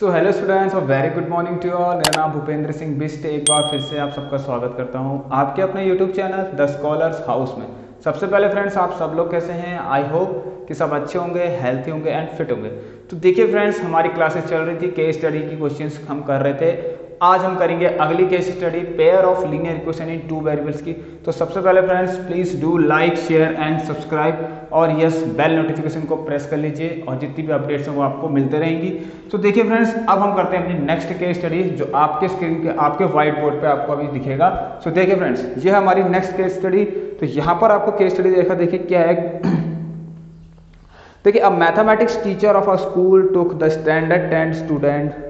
सो hello students और very good morning to all मेरा नाम भूपेंद्र सिंह बिस्ट, एक बार फिर से आप सबका स्वागत करता हूँ आपके अपने YouTube channel The Scholars House में। सबसे पहले फ्रेंड्स आप सब लोग कैसे हैं? आई होप कि सब अच्छे होंगे हेल्थी होंगे एंड फिट होंगे। तो देखिए फ्रेंड्स हमारी क्लासेस चल रही थी केस स्टडी की क्वेश्चन हम कर रहे थे। आज हम करेंगे अगली case study pair of linear equation in two variables की। तो सबसे पहले friends please do like share and subscribe और यस बेल नोटिफिकेशन को प्रेस कर लीजिए और जितनी भी अपडेट्स हैं वो आपको मिलते रहेंगी। तो देखिए फ्रेंड्स अब हम करते हैं अपनी नेक्स्ट केस स्टडी जो आपके स्क्रीन के आपके व्हाइट बोर्ड पर आपको अभी दिखेगा। So, देखिए फ्रेंड्स ये हमारी नेक्स्ट केस स्टडी तो यहाँ पर आपको केस स्टडी देखा देखिए क्या है। देखिए अब mathematics teacher of a school took the standard ten student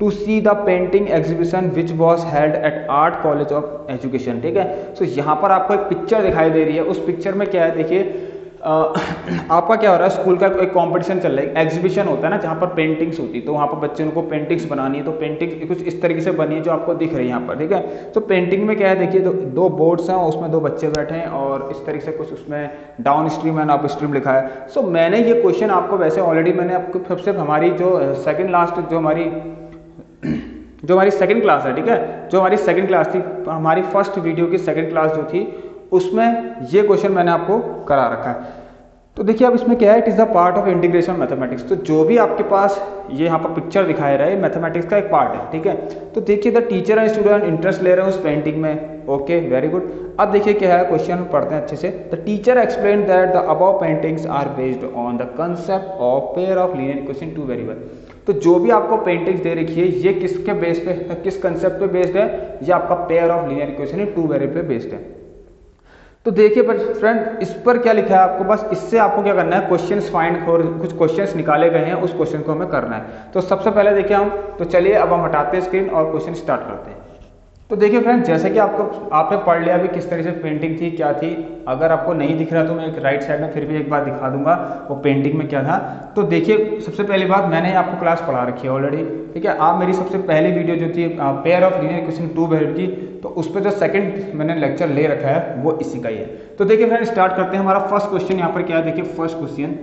to see the painting exhibition which was held at art college of education ठीक है? सो so, यहाँ पर आपको एक पिक्चर दिखाई दे रही है। उस पिक्चर में क्या है? देखिए आपका क्या हो रहा है? स्कूल का एक कंपटीशन चल रहा है। एग्जीबिशन होता है ना जहाँ पर पेंटिंग्स होती है। तो वहाँ पर बच्चों को पेंटिंग्स बनानी है। तो पेंटिंग कुछ इस तरीके से बनी है जो आपको दिख रही है यहाँ पर ठीक है? तो पेंटिंग में क्या है? देखिए दो, दो बोर्ड्स हैं उसमें दो बच्चे बैठे हैं और इस तरीके से कुछ उसमें down stream and up stream लिखा है। सो मैंने ये क्वेश्चन आपको वैसे ऑलरेडी मैंने आपको सबसे हमारी जो सेकेंड लास्ट जो हमारी जो हमारी सेकंड क्लास है, ठीक है? जो हमारी सेकंड क्लास थी, हमारी फ़र्स्ट वीडियो की सेकंड क्लास जो थी, उसमें ये क्वेश्चन मैंने आपको करा रखा है। तो देखिए, अब इसमें क्या है? It is the part of integration mathematics तो जो भी आपके पास ये यहाँ पर पिक्चर दिखाया रहा है मैथमेटिक्स का एक पार्ट है, ठीक है? तो देखिए the teacher and student interest ले रहे हैं उस पेंटिंग में। ओके वेरी गुड अब देखिए क्या है क्वेश्चन पढ़ते हैं अच्छे से। The teacher explain that the about paintings are based on the concept of pair of linear equation two variable तो जो भी आपको पेंटिंग्स दे रखी है, ये किसके बेस पे किस कंसेप्ट पे बेस्ड है? ये आपका pair of linear equation two variable पे बेस्ड है। तो देखिए फ्रेंड इस पर क्या लिखा है आपको? बस इससे आपको क्या करना है? क्वेश्चंस फाइंड और कुछ क्वेश्चंस निकाले गए हैं, उस क्वेश्चन को हमें करना है। तो सबसे पहले देखिए हम तो चलिए अब हम हटाते हैं स्क्रीन और क्वेश्चन स्टार्ट करते हैं। तो देखिए फ्रेंड जैसे कि आपको, आपने पढ़ लिया अभी किस तरह से पेंटिंग थी, क्या थी, अगर आपको नहीं दिख रहा तो मैं एक राइट साइड में फिर भी एक बार दिखा दूँगा, वो पेंटिंग में क्या था। तो देखिए, सबसे पहली बात, मैंने आपको क्लास पढ़ा रखी है ऑलरेडी ठीक है? आप मेरी सबसे पहली वीडियो जो थी pair of linear equation two variable की तो उस पर जो सेकंड मैंने लेक्चर ले रखा है, वो इसी का ही है। तो देखिए फ्रेंड स्टार्ट करते हैं हमारा फ़र्स्ट क्वेश्चन यहाँ पर क्या है, देखिए फ़र्स्ट क्वेश्चन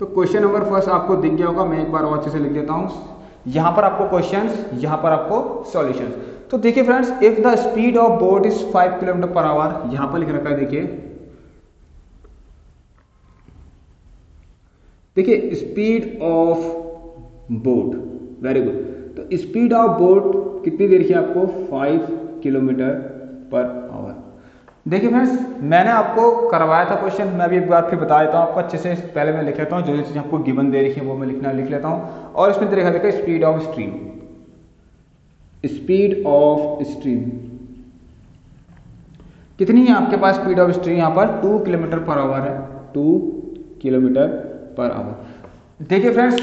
तो क्वेश्चन नंबर फ़र्स्ट आपको दिख गया होगा, मैं एक बार और अच्छे से लिख देता हूँ। यहाँ पर आपको क्वेश्चन यहाँ पर आपको सॉल्यूशंस तो देखिए friends if the speed of boat is 5 kilometre per hour यहाँ पर लिख रखा है, देखिए. देखिए speed of boat very good तो स्पीड ऑफ़ बोट कितनी देर की आपको? 5 किलोमीटर पर देखिए फ्रेंड्स मैंने आपको करवाया था क्वेश्चन मैं भी एक बार फिर बता देता हूँ, आपको अच्छे से पहले मैं लिख लेता हूँ जो जो चीज़ आपको गिवन दे रखी है, वो मैं लिखना लिख लेता हूँ, और इसमें देखा देखा speed of stream speed of stream कितनी है आपके पास स्पीड ऑफ़ स्ट्रीम यहाँ पर? टू किलोमीटर पर आवर है। टू किलोमीटर पर आवर देखिए फ्रेंड्स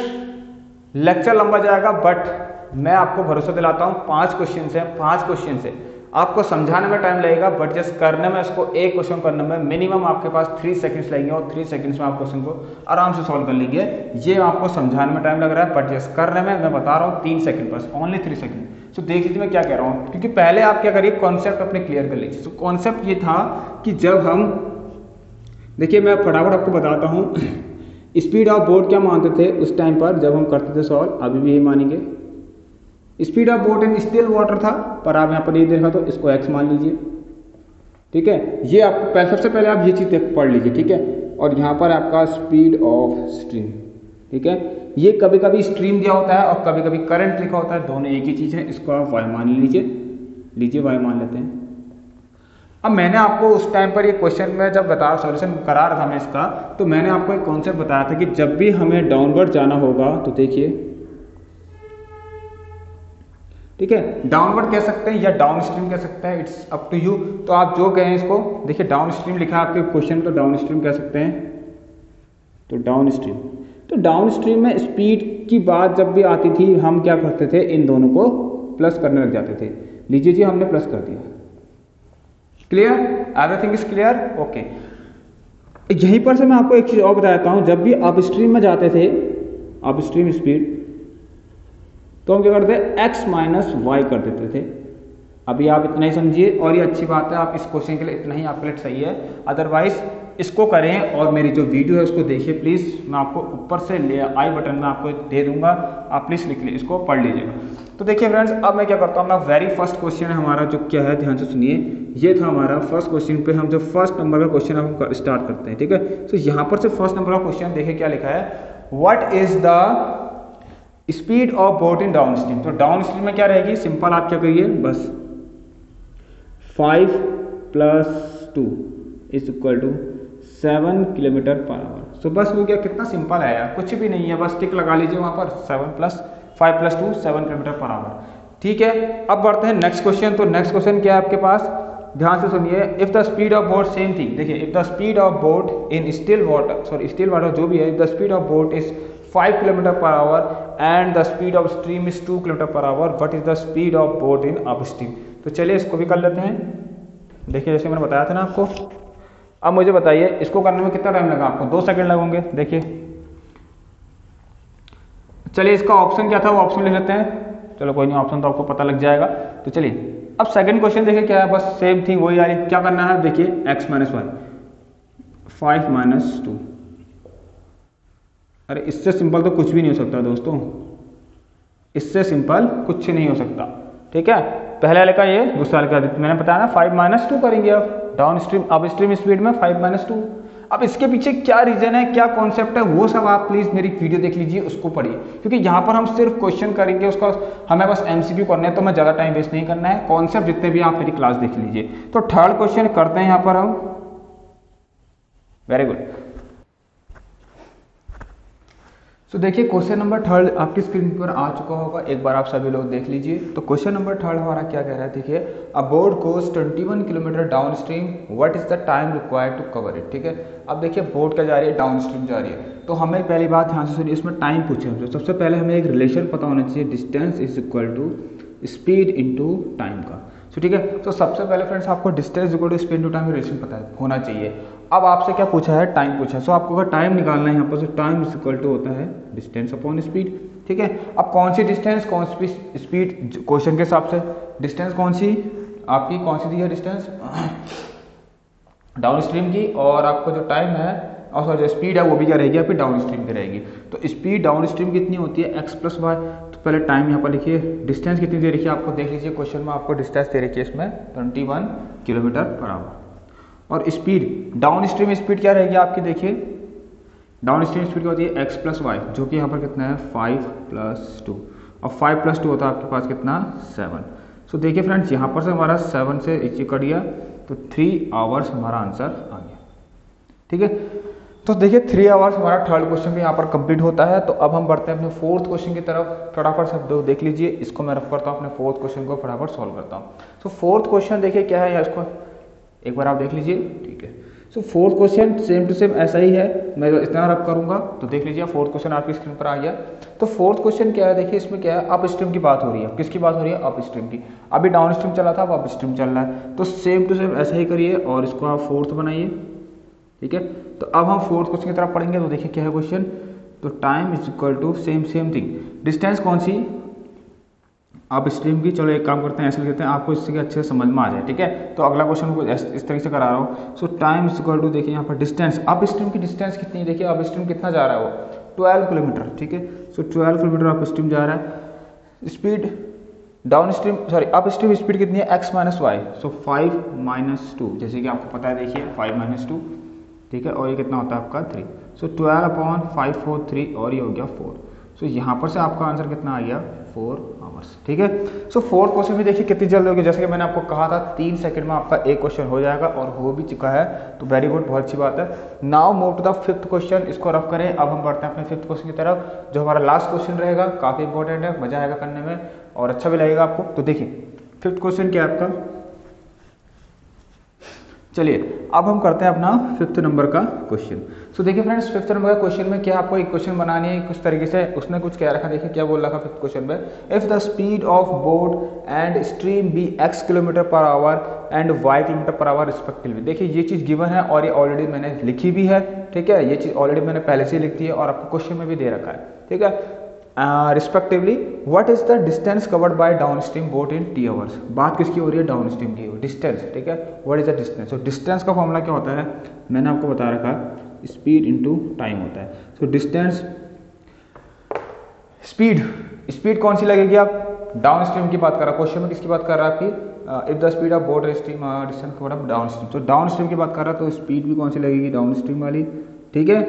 लेक्चर लंबा जाएगा बट मैं आपको भरोसा दिलाता हूँ, पाँच क्वेश्चन है, पाँच क्वेश्चन है। आपको समझाने में टाइम लगेगा बट जस्ट करने में इसको एक क्वेश्चन करने में मिनिमम आपके पास थ्री सेकंड्स लगेंगे और थ्री सेकंड्स में आप क्वेश्चन को आराम से सॉल्व कर लेंगे ये आपको समझाने में टाइम लग रहा है बट जस्ट करने में मैं बता रहा हूँ तीन सेकंड बस ओनली थ्री सेकंड सो देख लीजिए मैं क्या कह रहा हूँ, क्योंकि पहले आप क्या करिए कॉन्सेप्ट अपने क्लियर कर लीजिए। सो कॉन्सेप्ट ये था कि जब हम, देखिए मैं फटाफट आपको बताता हूँ स्पीड ऑफ़ बोर्ड क्या मानते थे उस टाइम पर जब हम करते थे सॉल्व अभी भी यही मानेंगे। Speed of boat in still water था, पर आप यहाँ पर ये देखा तो इसको एक्स मान लीजिए। ठीक है? ये आप सबसे पहले आप ये चीज़ पढ़ लीजिए, ठीक है? और यहाँ पर आपका स्पीड ऑफ़ स्ट्रीम, ठीक है? ये कभी कभी स्ट्रीम दिया होता है और कभी कभी करंट लिखा होता है, दोनों एक ही चीज़ है, इसको आप वाई मान लीजिए। लीजिए वाई मान लेते हैं। अब मैंने आपको उस टाइम पर ये क्वेश्चन में जब बता सॉल्यूशन करा रहा था मैं इसका तो मैंने आपको एक कॉन्सेप्ट बताया था कि जब भी हमें डाउनवर्ड जाना होगा तो देखिए ठीक है? डाउनवर्ड कह सकते हैं या डाउन स्ट्रीम कह सकते हैं इट्स अप टू यू तो आप जो कहें इसको, देखिए डाउन स्ट्रीम लिखा आपके क्वेश्चन तो डाउन स्ट्रीम कह सकते हैं। तो डाउन स्ट्रीम तो डाउन स्ट्रीम में स्पीड की बात जब भी आती थी, हम क्या करते थे? इन दोनों को प्लस करने लग जाते थे। लीजिए जी, हमने प्लस कर दिया। Clear everything is clear okay यहीं पर से मैं आपको एक चीज़ और बताता हूँ। जब भी आप स्ट्रीम में जाते थे आप स्ट्रीम स्पीड तो हम क्या करते एक्स माइनस वाई कर देते थे। अभी आप इतना ही समझिए, और ये अच्छी बात है, आप इस क्वेश्चन के लिए इतना ही आपके लिए सही है। अदरवाइज़ इसको करें, और मेरी जो वीडियो है, उसको देखिए प्लीज़ मैं आपको ऊपर से ले आई बटन में आपको दे दूँगा। आप प्लीज़ लिख लीजिए, इसको पढ़ लीजिएगा। तो देखिए फ्रेंड्स अब मैं क्या करता हूँ, अपना वेरी फ़र्स्ट क्वेश्चन है हमारा, जो क्या है, ध्यान से सुनिए। ये था हमारा फ़र्स्ट क्वेश्चन पे हम जो फ़र्स्ट नंबर का क्वेश्चन हम स्टार्ट करते हैं, ठीक है? तो यहाँ पर से फ़र्स्ट नंबर का क्वेश्चन देखिए क्या लिखा है। What is the speed of boat in downstream तो डाउन स्ट्रीम में क्या रहेगी? सिंपल आप क्या करिए? बस। Five plus two is equal to seven kilometre per hour. So बस हो गया कितना सिंपल यार। कुछ भी नहीं है, बस टिक लगा लीजिए वहाँ पर। Seven plus, five plus two, seven kilometre per hour. ठीक है, अब बढ़ते हैं नेक्स्ट क्वेश्चन। तो नेक्स्ट क्वेश्चन क्या है आपके पास? ध्यान से सुनिए। If the speed of boat same thing देखिए if the speed of boat in still water sorry still water जो भी है if the speed of boat is 5 kilometre per hour and the speed of stream is 2 kilometre per hour what is the speed of boat in upstream तो चलिए इसको भी कर लेते हैं। देखिए, जैसे मैंने बताया था ना आपको। अब मुझे बताइए, इसको करने में कितना टाइम लगा आपको? दो सेकंड लगेंगे, देखिए। चलिए, इसका ऑप्शन क्या था? वो ऑप्शन लिख लेते हैं। चलो, कोई नहीं ऑप्शन तो आपको पता लग जाएगा। तो चलिए, अब सेकंड क्वेश्चन देखिए क्या है। बस सेम थिंग वही आ रही क्या करना है? देखिए x minus one five minus two अरे इससे सिंपल तो कुछ भी नहीं हो सकता दोस्तों। इससे सिंपल कुछ नहीं हो सकता। ठीक है? पहले का ये, दूसरा का मैंने बताया ना फाइव माइनस टू करेंगे अब। डाउन स्ट्रीम अब स्ट्रीम स्पीड में फाइव माइनस टू अब इसके पीछे क्या रीजन है, क्या कॉन्सेप्ट है, वो सब आप प्लीज़ मेरी वीडियो देख लीजिए, उसको पढ़िए। क्योंकि यहाँ पर हम सिर्फ़ क्वेश्चन करेंगे, उसका हमें बस एमसीक्यू करना है तो मैं ज़्यादा टाइम वेस्ट नहीं करना है। कॉन्सेप्ट जितने भी आप मेरी क्लास देख लीजिए। तो थर्ड क्वेश्चन करते हैं यहाँ पर हम। वेरी गुड तो देखिए क्वेश्चन नंबर थर्ड आपकी स्क्रीन पर आ चुका होगा। एक बार आप सभी लोग देख लीजिए। तो क्वेश्चन नंबर थर्ड हमारा क्या कह रहा है? देखिए a boat goes 21 kilometre downstream what is the time required to cover it ठीक है? अब देखिए बोर्ड क्या जा रही है? डाउन स्ट्रीम जा रही है। तो हमें पहली बात ध्यान से सुनिए, इसमें टाइम पूछे हमसे। सबसे पहले हमें एक रिलेशन पता होना चाहिए। Distance is equal to speed into time का। तो ठीक है? तो सबसे पहले फ्रेंड्स आपको distance equal to speed to time relation पता होना चाहिए। अब आपसे क्या पूछा है? टाइम पूछा है। सो आपको अगर टाइम निकालना है यहाँ पर टाइम इज़ इक्वल टू होता है डिस्टेंस अपॉन स्पीड ठीक है? अब कौन सी डिस्टेंस कौन सी स्पीड क्वेश्चन के हिसाब से? डिस्टेंस कौन सी? आपकी कौन सी दी है डिस्टेंस डाउन स्ट्रीम की, और आपको जो टाइम है, और सॉरी जो स्पीड है, वो भी क्या रहेगी आपकी? डाउन स्ट्रीम की रहेगी। तो स्पीड डाउन स्ट्रीम कितनी होती है? एक्स प्लस वाई तो पहले टाइम यहाँ पर लिखिए। डिस्टेंस कितनी दे रखी है आपको? देख लीजिए क्वेश्चन में आपको डिस्टेंस दे रखी है इसमें twenty one kilometre per hour और स्पीड डाउन स्ट्रीम स्पीड क्या रहेगी आपकी देखिए? डाउन स्ट्रीम स्पीड क्या होती है? एक्स प्लस वाई जो कि यहाँ पर कितना है? फाइव प्लस टू और फाइव प्लस टू होता है आपके पास कितना? सेवन सो देखिए फ्रेंड्स यहाँ पर से हमारा सेवन से एक कट गया तो थ्री आवर्स हमारा आंसर आ गया। ठीक है? तो देखिए थ्री आवर्स हमारा थर्ड क्वेश्चन भी यहाँ पर कंप्लीट होता है तो अब हम बढ़ते हैं अपने फोर्थ क्वेश्चन की तरफ़। फटाफट सब देख लीजिए, इसको मैं रफ करता हूँ, अपने फोर्थ क्वेश्चन को फटाफट सॉल्व करता हूँ। तो फोर्थ क्वेश्चन देखिए क्या है इसको एक बार आप देख लीजिए, ठीक है। So fourth question same to same ऐसा ही है। मैं इतना रब करूँगा तो देख लीजिए फोर्थ क्वेश्चन आपकी स्क्रीन पर आ गया। तो फोर्थ क्वेश्चन क्या है? देखिए, इसमें क्या है? अप स्ट्रीम की बात हो रही है। किसकी बात हो रही है? अप स्ट्रीम की। अभी डाउन स्ट्रीम चला था अब अप स्ट्रीम चल रहा है। तो सेम टू सेम ऐसा ही करिए और इसको आप फोर्थ बनाइए, ठीक है? तो अब हम फोर्थ क्वेश्चन की तरफ़ पढ़ेंगे तो देखिए क्या है क्वेश्चन तो time is equal to same same thing distance कौन सी? आप स्ट्रीम की चलो एक काम करते हैं ऐसे लिखते हैं आपको इससे अच्छे से समझ में आ जाए ठीक है? तो अगला क्वेश्चन को इस तरीके से करा रहा हूँ। सो टाइम इक्वल टू देखिए यहाँ पर डिस्टेंस आप स्ट्रीम की डिस्टेंस कितनी देखिए आप स्ट्रीम कितना जा रहा है वो? ट्वेल्व किलोमीटर ठीक है? सो ट्वेल्व किलोमीटर आप स्ट्रीम जा रहा है। Speed downstream sorry upstream speed कितनी है? X minus y so five minus two जैसे कि आपको पता है देखिए फाइव माइनस टू ठीक है? और ये कितना होता है आपका? Three so twelve upon five four three और ये हो गया फोर सो so, यहाँ पर से आपका आंसर कितना आ गया? फोर आवर्स ठीक है? सो फोर्थ क्वेश्चन भी देखिए कितनी जल्दी होगी। जैसे कि मैंने आपको कहा था, तीन सेकंड में आपका एक क्वेश्चन हो जाएगा और हो भी चुका है तो वेरी गुड बहुत अच्छी बात है। Now move to the fifth question इसको रफ करें। अब हम बढ़ते हैं अपने फिफ्थ क्वेश्चन की तरफ़, जो हमारा लास्ट क्वेश्चन रहेगा, काफ़ी इंपॉर्टेंट है, मज़ा आएगा करने में, और अच्छा भी लगेगा आपको। तो देखिए फिफ्थ क्वेश्चन क्या आपका? चलिए, अब हम करते हैं अपना फिफ्थ नंबर का क्वेश्चन सो देखिए फ्रेंड्स फिफ्थ नंबर का क्वेश्चन में क्या आपको एक क्वेश्चन बनानी है कुछ तरीके से, उसने कुछ क्या रखा देखिए क्या बोल था फिफ्थ क्वेश्चन में। If the speed of boat and stream be x kilometre per hour and y kilometre per hour respectively देखिए, ये चीज़ गिवन है और ये ऑलरेडी मैंने लिखी भी है, ठीक है? ये चीज़ ऑलरेडी मैंने पहले से लिख है और आपको क्वेश्चन में भी दे रखा है, ठीक है? Respectively what is the distance covered by downstream boat in t hours बात किसकी हो रही है? डाउन स्ट्रीम की डिस्टेंस ठीक है? What is the distance distance का फॉर्मूला क्या होता है? मैंने आपको बता रखा स्पीड इंटू टाइम होता है। सो डिस्टेंस स्पीड स्पीड कौन सी लगेगी आप? डाउन स्ट्रीम की बात कर रहा क्वेश्चन में किसकी बात कर रहा है आपकी। If the speed of boat stream distance covered downstream तो डाउन स्ट्रीम की बात कर रहा तो स्पीड भी कौन सी लगेगी? डाउन स्ट्रीम वाली। ठीक है?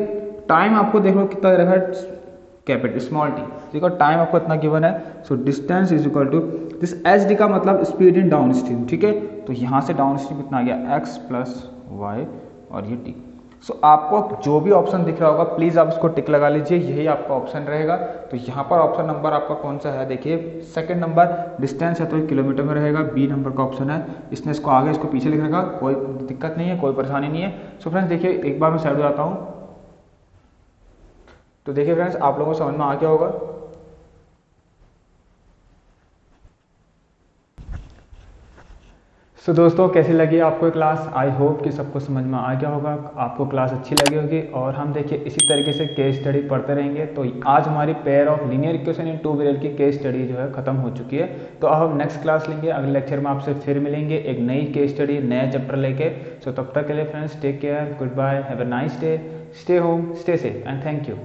टाइम आपको देख लो कितना रखा है कैपिटल स्मॉल टी ठीक है? टाइम आपको इतना गिवन है। So distance is equal to this H D का मतलब स्पीड इन डाउन स्ट्रीम ठीक है? तो यहाँ से डाउन स्ट्रीम कितना आ गया एक्स प्लस वाई और ये टी सो so, आपको जो भी ऑप्शन दिख रहा होगा प्लीज़ आप इसको टिक लगा लीजिए यही आपका ऑप्शन रहेगा। तो यहाँ पर ऑप्शन नंबर आपका कौन सा है? देखिए सेकंड नंबर डिस्टेंस है तो किलोमीटर में रहेगा बी नंबर का ऑप्शन है। इसने इसको आगे इसको पीछे लिख रखा कोई दिक्कत नहीं है कोई परेशानी नहीं है। सो so, फ्रेंड्स देखिए एक बार मैं साइड हो जाता हूँ। तो देखिए फ्रेंड्स आप लोगों को समझ में आ गया होगा। सो so, दोस्तों कैसी लगी आपको क्लास आई होप कि सबको समझ में आ गया होगा। आपको क्लास अच्छी लगी होगी और हम देखिए इसी तरीके से केस स्टडी पढ़ते रहेंगे। तो आज हमारी pair of linear equation in two wheeler की केस स्टडी जो है खत्म हो चुकी है। तो अब हम नेक्स्ट क्लास लेंगे। अगले लेक्चर में आपसे फिर मिलेंगे एक नई केस स्टडी नया चैप्टर लेके। सो so, तब तक के लिए friends take care goodbye have nice day stay home stay safe and thank you